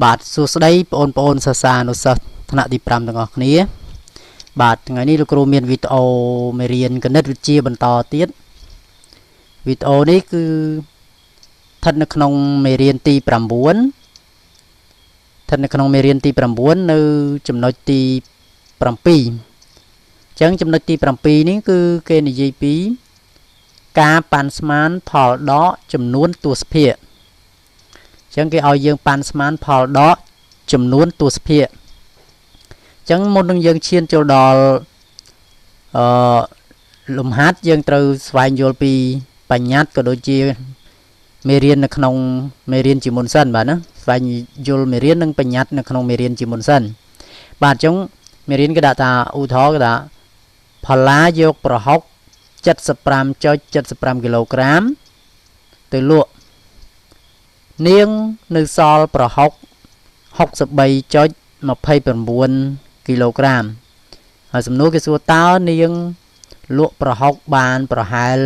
បាទសួស្តីបងប្អូនសិស្សានុសិស្សថ្នាក់ទី5ទាំងអស់គ្នា បាទថ្ងៃនេះលោកគ្រូមានវីដេអូមេរៀនគណិតវិទ្យាបន្តទៀតវីដេអូនេះគឺស្ថិតនៅក្នុងមេរៀនទី9ស្ថិតនៅក្នុងមេរៀនទី9នៅចំណុចទី7អញ្ចឹងចំណុចទី7នេះគឺគេនិយាយពី ការប៉ាន់ស្មានផលដកចំនួនទស្សភាគអញ្ចឹងគេឲ្យយើងប៉ាន់ស្មានផលដកចំនួនទស្សភាគអញ្ចឹងមុននឹងយើងឈានចូលដល់អឺលំហាត់យើងត្រូវស្វែងយល់ពីបញ្ញត្តិក៏ដូចជាមេរៀននៅក្នុងមេរៀនជាមុនសិនបាទណាស្វែងយល់មេរៀននិងបញ្ញត្តិនៅក្នុងមេរៀនជាមុនសិនបាទអញ្ចឹងមេរៀនគេដាក់ថាឧទាហរណ៍គេថាផល្លាយកប្រហុក75.75គីឡូក្រាមទៅលក់ នាងនៅសល់ប្រហុក63.29គីឡូក្រាមហើយសំណួរគេសួរតើនាងលក់ប្រហុកបានប្រហែល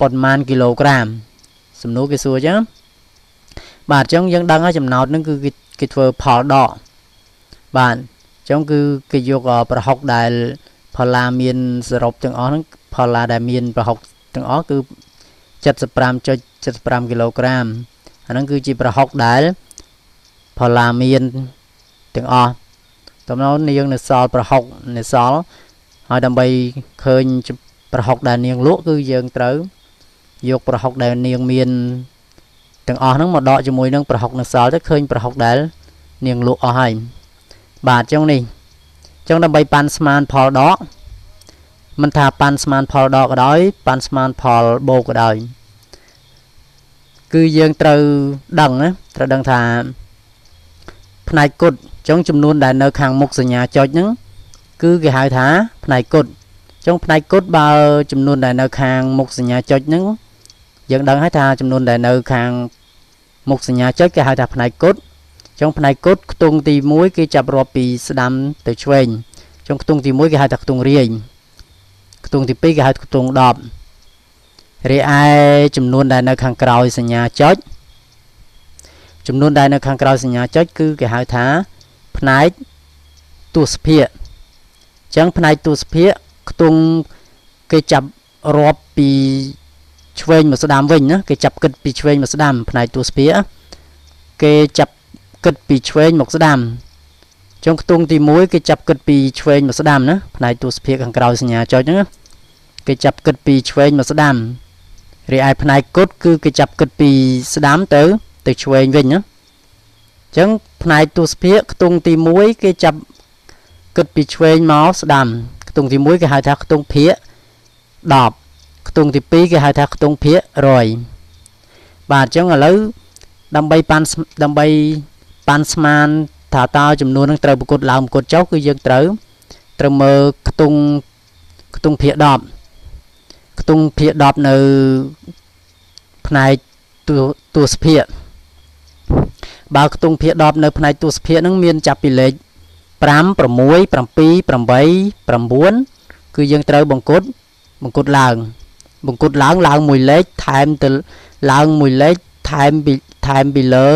ប៉ុន្មានគីឡូក្រាម សំណួរគេសួរអញ្ចឹងបាទអញ្ចឹងយើងដឹងហើយចំណោទនឹងគឺគេធ្វើផលដកបាទអញ្ចឹងគឺគេយកប្រហុកដែលផលឡាមានសរុបទាំងអស់ហ្នឹងផលឡាដែលមានប្រហុកទាំងអស់គឺ 75.75គីឡូក្រាមអាហ្នឹងគឺជាប្រហុកដែលផលឡាមានទាំងអស់តំណនាងនៅសល់ប្រហុកនៅសល់ហើយដើម្បីឃើញប្រហុកដែលនាងលក់គឺយើងត្រូវយកប្រហុកដែលនាងមានទាំងអស់ហ្នឹងមកដកជាមួយនឹងប្រហុកនៅសល់ទៅឃើញប្រហុកដែលនាងលក់អស់ហើយបាទចឹងនេះចឹងដើម្បីប៉ាន់ស្មានផលដក មិនថាប៉ាន់ស្មានផលដកក៏ដោយប៉ាន់ស្មានផលបូកក៏ដោយគឺយើងត្រូវដឹងណាត្រូវដឹងថាផ្នែកគុតចុងចំនួនដែលនៅខាងមុខសញ្ញាចុចហ្នឹងគឺគេហៅថាផ្នែកគុតចុងផ្នែកគុតបើចំនួនដែលនៅខាងមុខសញ្ញាចុចហ្នឹងយើងដឹងហើយថាចំនួនដែលនៅខាងមុខសញ្ញាចុចគេហៅថាផ្នែកគុតចុងផ្នែកគុតខ្ទង់ទី1គេចាប់រាប់ពីស្ដាំទៅឆ្វេងចុងខ្ទង់ទី1គេហៅថាខ្ទង់រាយ ខ្ទង់ទី2គេហៅខ្ទង់10រីឯចំនួនដែលនៅខាងក្រោយសញ្ញាចុចចំនួនដែលនៅខាងក្រោយសញ្ញាចុចគឺគេហៅថាផ្នែកទស្សភាគអញ្ចឹងផ្នែកទស្សភាគខ្ទង់គេចាប់រាប់ពីឆ្វេងមកស្ដាំវិញណាគេចាប់គិតពីឆ្វេងមកស្ដាំផ្នែកទស្សភាគគេចាប់គិតពីឆ្វេងមកស្ដាំ ចុងខ្ទង់ទី1គេចាប់គិតពីឆ្វេងមកស្ដាំណាផ្នែកទស្សភាគខាងក្រោយសញ្ញាចុចហ្នឹងគេចាប់គិតពីឆ្វេងមកស្ដាំរីឯផ្នែកគុតគឺគេចាប់គិតពីស្ដាំទៅ ទៅឆ្វេងវិញណាអញ្ចឹងផ្នែកទស្សភាគខ្ទង់ទី1គេចាប់គិតពីឆ្វេងមកស្ដាំខ្ទង់ទី1គេហៅថាខ្ទង់ភាគ10ខ្ទង់ទី2គេហៅថាខ្ទង់ភាគ100បាទអញ្ចឹងឥឡូវដើម្បីប៉ាន់ដើម្បីប៉ាន់ស្មាន ថាតើចំនួននឹងត្រូវប្រកួតឡើងប្រកួតចុះគឺយើងត្រូវត្រូវមើលខ្ទង់ខ្ទង់ភាគ10ខ្ទង់ភាគ10នៅផ្នែកទស្សភាគបើខ្ទង់ភាគ10នៅផ្នែកទស្សភាគនឹងមានចាប់ពីលេខ5 6 7 8 9គឺយើងត្រូវបង្គុតបង្គុតឡើងបង្គុតឡើងឡើងមួយលេខថែមទៅឡើងមួយលេខថែមពីថែមពីលើ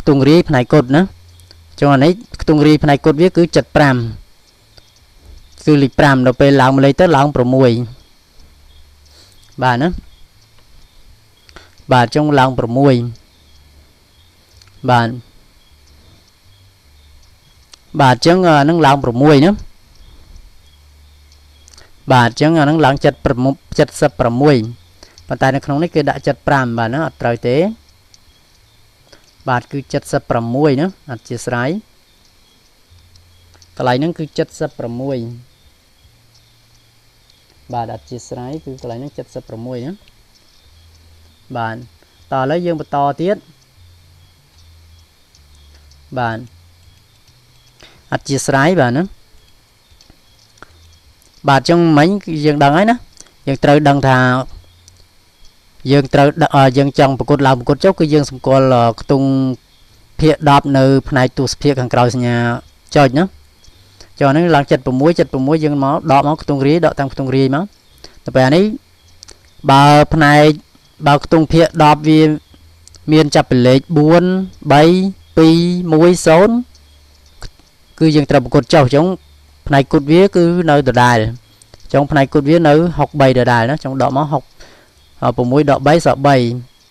ខ្ទង់រាយផ្នែកគុតណា ចុងអានេះខ្ទង់រាយផ្នែកគុតវាគឺ75គឺលេខ5ដល់ពេលឡើងមួយលេខទៅឡើង6បាទណាបាទចុងឡើង6បាទបាទអញ្ចឹងអានឹងឡើង6ណាបាទអញ្ចឹងអានឹងឡើង76 76ប៉ុន្តែនៅក្នុងនេះគេដាក់75បាទណាអត់ត្រូវទេ បាទគឺ76ណាអធិស្ឋាយកន្លែងហ្នឹងគឺ76បាទអធិស្ឋាយគឺកន្លែងហ្នឹង76ណាបាទតឥឡូវយើងបន្តទៀតបាទអធិស្ឋាយបាទណាបាទចឹងមិញយើងដឹងហើយណាយើងត្រូវដឹងថា យើងត្រូវយើងចង់ប្រកួតឡើងប្រកួតចុះគឺយើងសម្គាល់ខ្ទង់ភាគ10នៅផ្នែកទស្សភាគខាងក្រោយសញ្ញាចុចណាចុះហ្នឹងឡើង76 76យើងមកដកមកខ្ទង់រាយដកតាមខ្ទង់រាយមកទៅពេលនេះបើផ្នែកបើខ្ទង់ភាគ10វាមានចាប់ពីលេខ4 3គឺយើងត្រូវប្រកួតចុះអញ្ចឹងផ្នែកគុតវាគឺនៅដដែលអញ្ចឹងផ្នែកគុតវានៅ63ដដែលណាអញ្ចឹងដកមក 6ដក3សល់3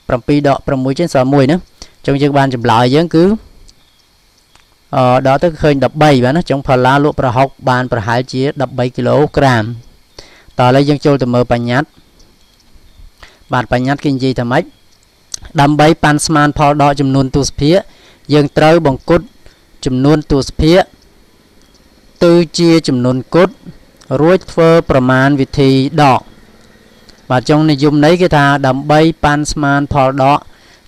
7ដក6ចេញសល់1ណាអញ្ចឹងយើងបានចម្លើយយើងគឺអឺដល់ទៅឃើញ13បាទណាអញ្ចឹងផល្លាលក់ប្រហុកបានប្រហែលជា13គីឡូក្រាមតើឥឡូវយើងចូលទៅមើលបញ្ញត្តិបាទបញ្ញត្តិគេនិយាយថាម៉េចដើម្បីប៉ាន់ស្មានផលដកចំនួនទស្សភាគយើងត្រូវបង្គុតចំនួនទស្សភាគទៅជាចំនួនគុតរួចធ្វើប្រមាណវិធីដក បាទចុងនិយមន័យគេថាដើម្បីប៉ាន់ស្មានផលដក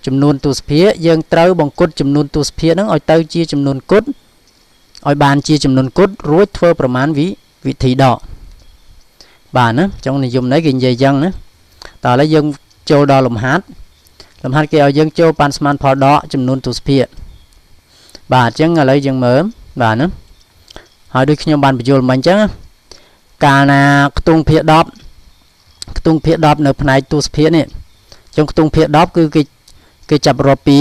ចំនួនទស្សភាគយើងត្រូវបង្គុតចំនួនទស្សភាគហ្នឹងឲ្យទៅជាចំនួនគុតឲ្យបានជាចំនួនគុតរួចធ្វើប្រមាណវិវិធីដកបាទណាចុងនិយមន័យគេនិយាយអញ្ចឹងណាតើឥឡូវយើងចូលដល់លំហាត់លំហាត់គេឲ្យយើងចូលប៉ាន់ស្មានផលដកចំនួនទស្សភាគបាទអញ្ចឹងឥឡូវយើងមើលបាទណាហើយដូចខ្ញុំបានបញ្យល់មិញអញ្ចឹងកាលណាខ្ទង់ភាគ10 ខ្ទង់ភាគ10នៅផ្នែកទស្សភាគនេះអញ្ចឹងខ្ទង់ភាគ10គឺគេគេចាប់រាប់ពី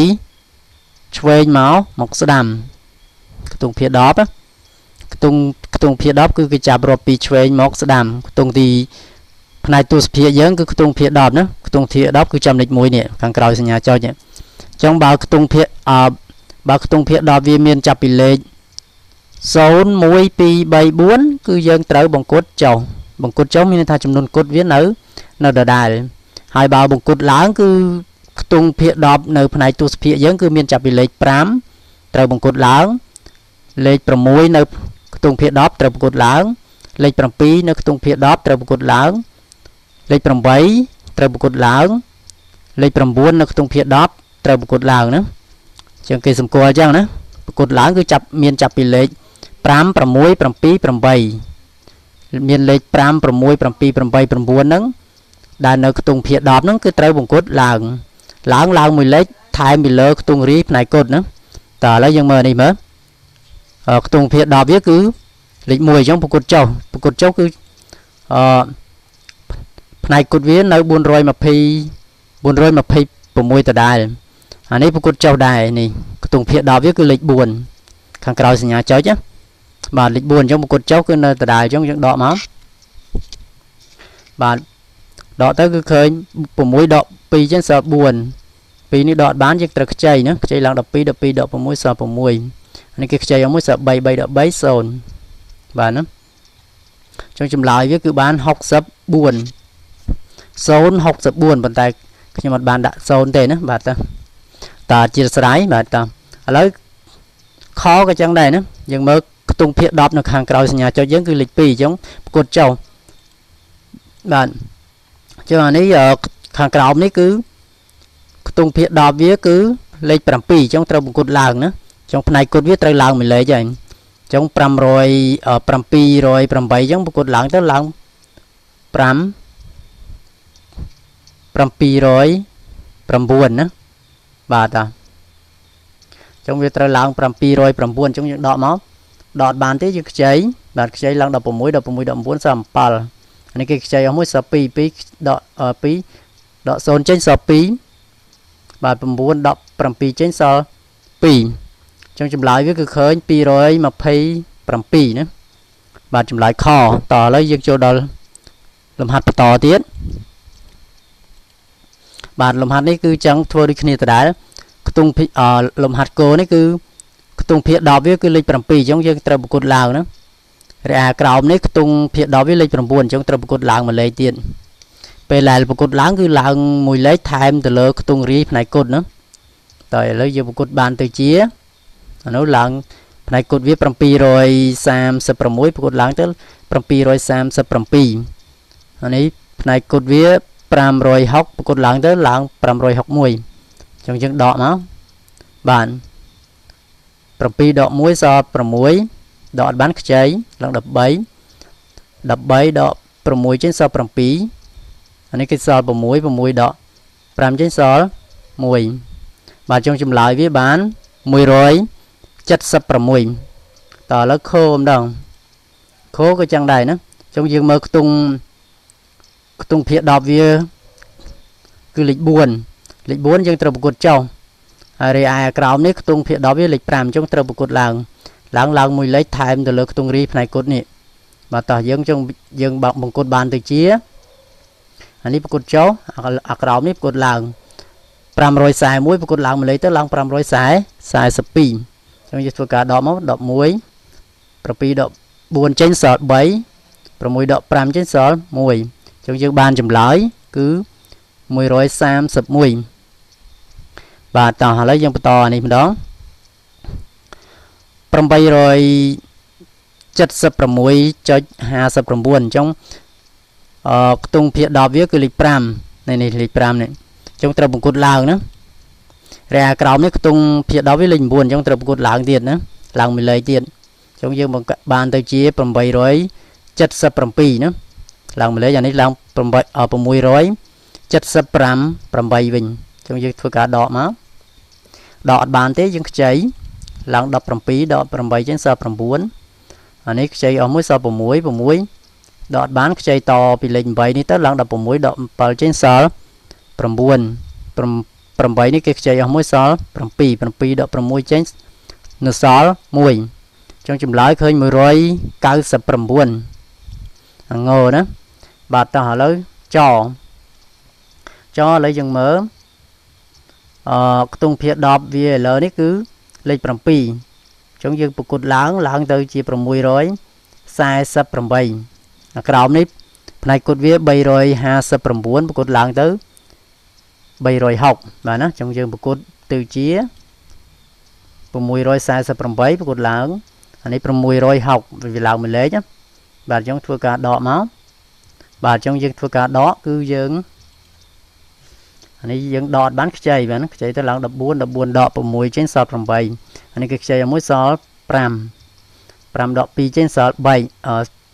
ឆ្វេងមកមកស្ដាំខ្ទង់ភាគ10ខ្ទង់ខ្ទង់ភាគ10គឺគេចាប់រាប់ពីឆ្វេងមកស្ដាំខ្ទង់ទីផ្នែកទស្សភាគយើងគឺខ្ទង់ភាគ10ណាខ្ទង់ភាគ10គឺចំណុច1នេះខាងក្រោយសញ្ញាចុចអញ្ចឹងបើខ្ទង់ភាគអបើខ្ទង់ភាគ10វាមានចាប់ពីលេខ0 1 2 3 4គឺយើងត្រូវបង្គុតចុះ បង្គុតចុះមានន័យថាចំនួនគុតវានៅនៅដដែលហើយបើបង្គុតឡើងគឺខ្ទង់ភាគ10នៅផ្នែកទស្សភាគយើងគឺមានចាប់ពីលេខ5ត្រូវបង្គុតឡើងលេខ6នៅខ្ទង់ភាគ10ត្រូវបង្គុតឡើងលេខ7នៅខ្ទង់ភាគ10ត្រូវបង្គុតឡើងលេខ8ត្រូវបង្គុតឡើងលេខ9នៅខ្ទង់ភាគ10ត្រូវបង្គុតឡើងណាជាងគេសម្គាល់អញ្ចឹងណាបង្គុតឡើងគឺចាប់មានចាប់ពីលេខ5 6 7 8 មានលេខ5 6 7 8 9ហ្នឹងដែលនៅខ្ទង់ភាគ10ហ្នឹងគឺត្រូវបង្គុតឡើង ឡើងឡើងមួយលេខថែមពីលើខ្ទង់រីផ្នែកគុតណាតើឥឡូវយើងមើលនេះមើលខ្ទង់ភាគ10វាគឺលេខ1អញ្ចឹងប្រគុតចុះប្រគុតចុះគឺអឺផ្នែកគុតវានៅ420 426ដដែលអានេះប្រគុតចុះដែរនេះខ្ទង់ភាគ10វាគឺលេខ4ខាងក្រោយសញ្ញាចុចណា បាទលេខ4អញ្ចឹងប្រគុតចុះគឺនៅដដែលអញ្ចឹងយើងដកមកបាទដកទៅគឺឃើញ6ដក2អញ្ចឹងសល់4ពីនេះដកបានយើងត្រូវខ្ចីណាខ្ចីឡើង12 12ដក6សល់6នេះគេខ្ចីឲ្យមួយសល់3 3ដក3 0បាទណាចឹងចម្លើយវាគឺបាន64 064ប៉ុន្តែខ្ញុំអត់បានដាក់0ទេណាបាទតាតើជាស្រ័យបាទតាឥឡូវខក៏ចឹងដែរណាយើងមើល ខ្ទង់ភាគ10នៅខាងក្រោយសញ្ញាចុចយើងគឺលេខ2អញ្ចឹងប្រកួតចុះបាទចឹងអានេះខាងក្រោមនេះគឺខ្ទង់ភាគ10វាគឺលេខ7អញ្ចឹងត្រូវបង្គុតឡើងណាអញ្ចឹងផ្នែកគុតវាត្រូវឡើងមួយលេខហើយអញ្ចឹង500 708អញ្ចឹងបង្គុតឡើងទៅឡើង5 709ណាបាទតាអញ្ចឹងវាត្រូវឡើង709អញ្ចឹងយើងដកមក ដកបានទេយើងខ្ចីបាទខ្ចីឡើង16 16 19សល់7អានេះគេខ្ចីអស់មួយសល់2 2ដក2ដក0ចេញសល់2បាទ9ដក7ចេញសល់2អញ្ចឹងចម្លើយវាគឺឃើញ227ណាបាទចម្លើយខតឥឡូវយើងចូលដល់លំហាត់បន្តទៀតបាទលំហាត់នេះគឺចឹងធ្វើដូចគ្នាដដែលខ្ទង់លំហាត់គោនេះគឺ ខ្ទង់ភាគ10វាគឺលេខ7អញ្ចឹងយើងត្រូវប្រគុតឡើងណារីឯក្រោមនេះខ្ទង់ភាគ10វាលេខ9អញ្ចឹងត្រូវប្រគុតឡើងមួយលេខទៀតពេលដែលប្រគុតឡើងគឺឡើងមួយលេខថែមទៅលើខ្ទង់រីផ្នែកគុតណាតើឥឡូវយើងប្រគុតបានទៅជាអានោះឡើងផ្នែកគុតវា736ប្រគុតឡើងទៅ737អានេះផ្នែកគុតវា560ប្រកួតឡើងទៅឡើង561អញ្ចឹងយើងដកមកបាន 7ដក1សល់6ដកអត់បានខ្ចីឡើង13 13ដក6ចេញសល់7អានេះគេសល់6 6ដក5ចេញសល់1បាទចុងចម្លើយវាបាន176តើឥឡូវខោម្ដងខោក៏ចឹងដែរណាចុងយើងមើលខ្ទង់ខ្ទង់ភាគ10វាគឺលេខ4លេខ4យើងត្រូវប្រកួតចុះហើយ រីឯក្រោមនេះខ្ទង់ភាគ10វាលេខ5អញ្ចឹងត្រូវប្រកួតឡើងឡើងឡើងមួយលេខថែមទៅលើខ្ទង់រីផ្នែកគុតនេះបាទតោះយើងចង់យើងបង្គុតបានទៅជាអានេះប្រកួតចុះអាក្រោមនេះប្រកួតឡើង541ប្រកួតឡើងមួយលេខទៅឡើង542អញ្ចឹងយើងធ្វើការដកមក11 7ដក4ចេញសល់3 6ដក5ចេញសល់1អញ្ចឹងយើងបានចម្លើយគឺ131 បាទតោះឥឡូវយើងបន្តអានេះម្ដង876.59អញ្ចឹងអឺខ្ទង់ភាគ10វាគឺលេខ5នេះនេះលេខ5នេះអញ្ចឹងត្រូវបង្គុតឡើងណារែក្រោមនេះខ្ទង់ភាគ10វាលេខ9អញ្ចឹងត្រូវបង្គុតឡើងទៀតណាឡើងមួយលេខទៀតអញ្ចឹងយើងបានទៅជា877ណាឡើងមួយលេខអានេះឡើង8 675 8វិញអញ្ចឹងយើងធ្វើការដកមកដកអត់បានទេយើងខ្ចីឡើង17ដក8ចឹងសល់9អានេះខ្ចីអស់មួយសល់6 6ដកអត់បានខ្ចីតពីលេខ8នេះទៅឡើង16ដក7ចេញសល់9 8នេះគេខ្ចីអស់មួយសល់7 7ដក6ចេញនៅសល់1ចឹងចម្លើយឃើញ199អងោណាបាទតោះឥឡូវចចឥឡូវយើងមើល អឺខ្ទង់ភា10វាឥឡូវនេះគឺលេខ7អញ្ចឹងយើងប្រគុតឡើងឡើងទៅជា648ក្រោមនេះផ្នែកគុតវា359ប្រគុតឡើងទៅ360បាទណាអញ្ចឹងយើងប្រគុតទៅជា648ប្រគុតឡើងអានេះ660វាឡើងមួយលេខបាទអញ្ចឹងធ្វើការដកមកបាទអញ្ចឹងយើងធ្វើការដកគឺយើង អានេះយើងដកបានខ្ចីបាទខ្ចីទៅឡើង14 14ដក6ចេញសល់8អានេះគឺខ្ចីឲ្យមួយសល់5 5ដក2ចេញសល់3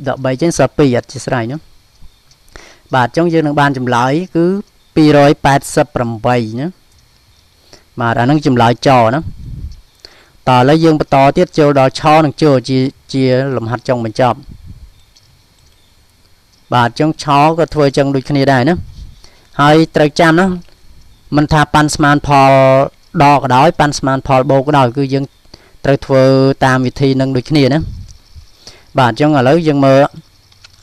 ដក3ចេញសល់2អត់ជាស្រ័យណាបាទអញ្ចឹងយើងនឹងបានចម្លើយគឺ288ណាបាទអានឹងចម្លើយចណាតឥឡូវយើងបន្តទៀតចូលដល់ឆនិងចូលជាជាលំហាត់ចុងបញ្ចប់បាទអញ្ចឹងឆក៏ធ្វើអញ្ចឹងដូចគ្នាដែរណាហើយត្រូវចាំណា មិនថាប៉ាន់ស្មានផលដកក៏ដោយប៉ាន់ស្មានផលបូកក៏ដោយគឺយើងត្រូវធ្វើតាមវិធីនឹងដូចគ្នាណាបាទអញ្ចឹងឥឡូវយើងមើល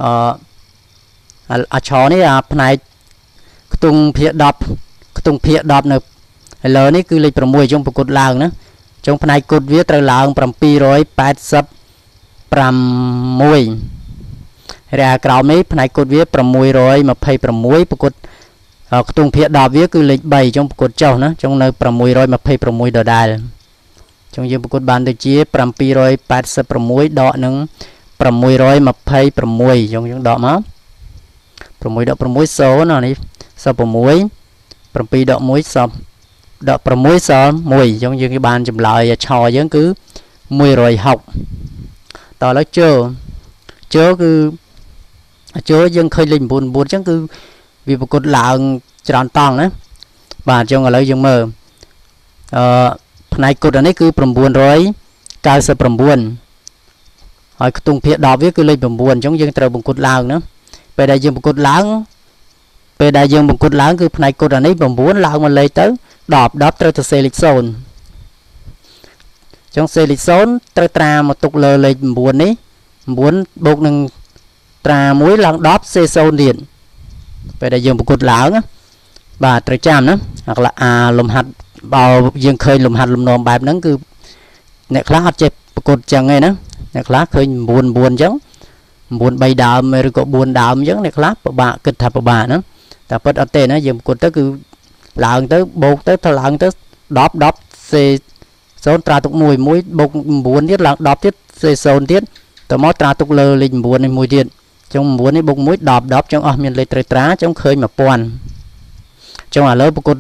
អឺអាឆនេះអាផ្នែកខ្ទង់ភាគ10ខ្ទង់ភាគ10នៅឥឡូវនេះគឺលេខ6អញ្ចឹងប្រគុតឡើងណាអញ្ចឹងផ្នែកគុតវាត្រូវឡើង786រាក្រោមនេះផ្នែកគុតវា626ប្រគុត ខ្ទង់ភាគ10វាគឺលេខ3អញ្ចឹងប្រកួតចុះណាអញ្ចឹងនៅ626ដដែលអញ្ចឹងយើងប្រកួតបានទៅជា786ដកនឹង626អញ្ចឹងយើងដកមក6ដក6សូនអានេះសល់6 7ដក1សល់ដក6សល់1អញ្ចឹងយើងបានចម្លើយឆយើងគឺ160តឥឡូវជើជើគឺជើយើងឃើញលេខ9 9អញ្ចឹងគឺ វាប្រកួតឡើងច្រើនតង់ណាបាទអញ្ចឹងឥឡូវយើងមើលអឺផ្នែកគុតនេះគឺ999ហើយខ្ទង់ភាគ10វាគឺលេខ9អញ្ចឹងយើងត្រូវបង្គុតឡើងណាពេលដែលយើងបង្គុតឡើងពេលដែលយើងបង្គុតឡើងគឺផ្នែកគុតអានេះ9ឡើងមកលេខទៅ10 10ត្រូវទៅសេលេខ0អញ្ចឹងសេលេខ0ត្រូវត្រាមកទុកលើលេខ9នេះ9បូកនឹងត្រា1ឡើង10សេ0ទៀត ពេលដែលយើងប្រកួតឡើងបាទត្រូវចាំណាអាលំហាត់បើយើងឃើញលំហាត់លំនាំបែបហ្នឹងគឺអ្នកខ្លះអត់ចេះប្រកួតចឹងទេណាអ្នកខ្លះឃើញ9 9អញ្ចឹង9 3ដើមឬក៏4ដើមអញ្ចឹងអ្នកខ្លះពិបាកគិតថាពិបាកណាតែពិតអត់ទេណាយើងប្រកួតទៅគឺឡើងទៅបូកទៅទៅឡើងទៅ10 10សេ0ត្រាទុក1 1បូក9ទៀតឡើង10ទៀតសេ0ទៀតទៅមកត្រាទុកលើលេខ9នេះមួយទៀត ចុង9នេះបូក1 10 10ចុងអស់មានលេខត្រូវត្រាចុងឃើញ1000ចុងឥឡូវប្រគុត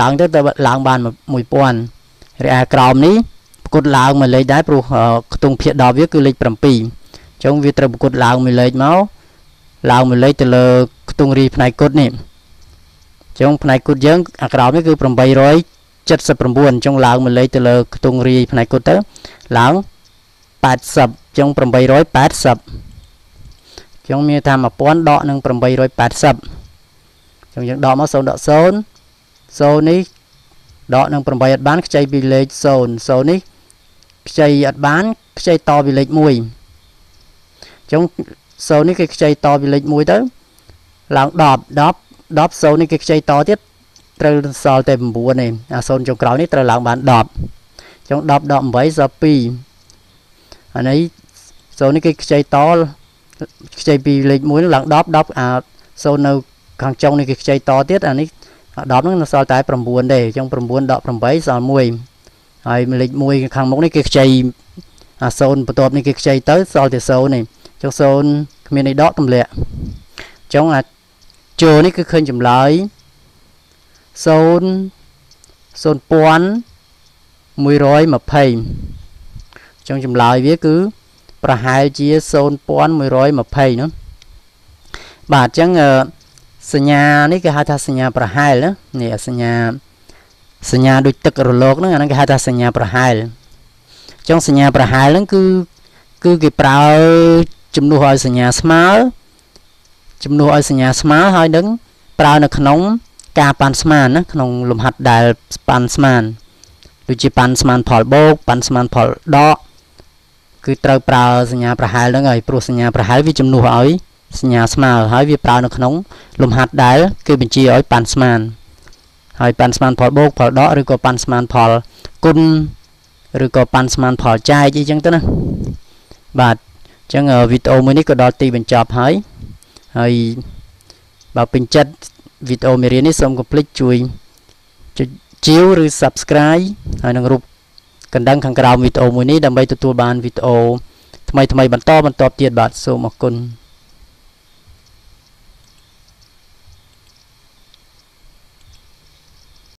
ឡើងទៅទៅឡើងបាន1000រីឯក្រោមនេះប្រគុតឡើងមួយលេខដែរព្រោះខ្ទង់ភាគ10វាគឺលេខ7ចុងវាត្រូវប្រគុតឡើងមួយលេខមកឡើងមួយលេខទៅលើខ្ទង់រីផ្នែកគុតនេះចុងផ្នែកគុតយើងអាក្រោមនេះគឺ879ចុងឡើងមួយលេខទៅលើខ្ទង់រីផ្នែកគុតទៅឡើង80ចុង880 ចឹងមានថា1000ដកនឹង880ចឹងយើងដកមក0ដក0 0នេះដកនឹង8អត់បានខ្ចីពីលេខ0 0នេះខ្ចីអត់បានខ្ចីតពីលេខ1អញ្ចឹង0នេះគេខ្ចីតពីលេខ1ទៅឡើង10 10 10 0នេះគេខ្ចីតទៀតត្រូវសល់តែ9ទេអា0ចុងក្រោយនេះត្រូវឡើងបាន10អញ្ចឹង10ដក8សល់2អានេះ0នេះគេខ្ចីត ខ្ចីពីលេខ1ឡើង10 10អា0នៅខាងចុងនេះគេខ្ចីតទៀតអានេះ10ហ្នឹងនៅសល់តែ9ទេអញ្ចឹង9ដក8សល់1ហើយលេខ1ខាងមុខនេះគេខ្ចីអា0បន្ទាប់នេះគេខ្ចីទៅសល់តែ0នេះអញ្ចឹង0គ្មានន័យដកទម្លាក់អញ្ចឹងអាចូលនេះគឺឃើញចម្លើយ0 0120អញ្ចឹងចម្លើយវាគឺ ប្រហែលជា0120ណាបាទអញ្ចឹងសញ្ញានេះគេហៅថាសញ្ញាប្រហែលណានេះសញ្ញាសញ្ញាដូចទឹករលកហ្នឹងអាហ្នឹងគេហៅថាសញ្ញាប្រហែលអញ្ចឹងសញ្ញាប្រហែលហ្នឹងគឺគឺគេប្រើជំនួសឲ្យសញ្ញាស្មើជំនួសឲ្យសញ្ញាស្មើហើយនឹងប្រើនៅក្នុងការប៉ាន់ស្មានណាក្នុងលំហាត់ដែលប៉ាន់ស្មានដូចជាប៉ាន់ស្មានផលបូកប៉ាន់ស្មានផលដក គឺត្រូវប្រើសញ្ញាប្រហែលហ្នឹងហើយព្រោះសញ្ញាប្រហែលវាជំនួសឲ្យសញ្ញាស្មើហើយវាប្រើនៅក្នុងលំហាត់ដែលគឺបញ្ជាឲ្យប៉ាន់ស្មានហើយប៉ាន់ស្មានផលបូកផលដកឬក៏ប៉ាន់ស្មានផលគុណឬក៏ប៉ាន់ស្មានផលចែកអីចឹងទៅណាបាទអញ្ចឹងវីដេអូមួយនេះក៏ដល់ទីបញ្ចប់ហើយហើយបើពេញចិត្តវីដេអូមេរៀននេះសូមកុំភ្លេចជួយចុចជាវឬ Subscribe ហើយនឹងរូប កណ្ដឹងខាងក្រោមវីដេអូមួយនេះដើម្បីទទួលបានវីដេអូថ្មីថ្មីបន្តបន្តទៀតបាទសូមអរគុណ